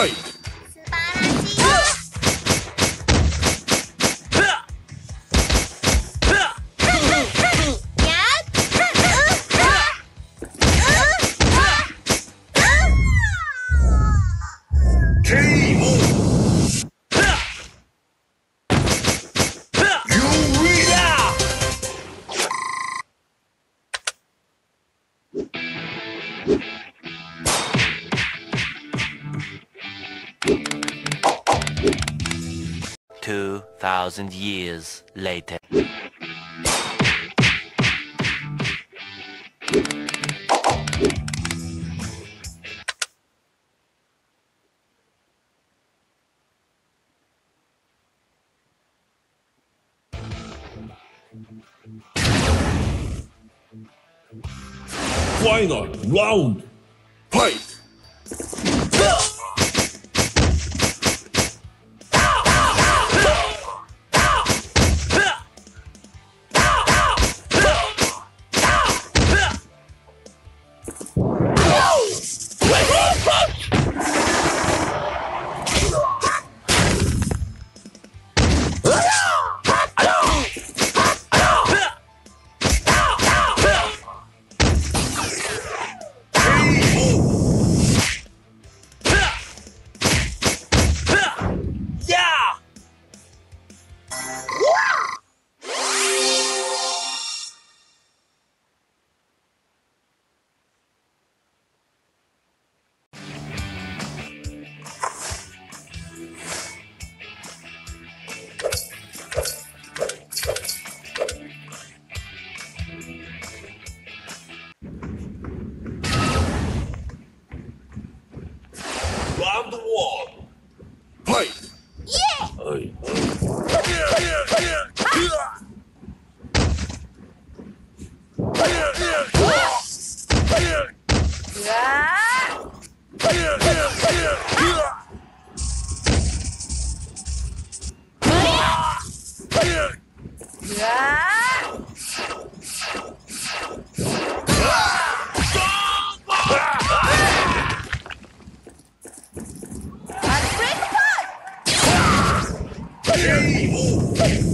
fight! Two thousand years later. Final round! Fight! Fight! Yeah! Hey!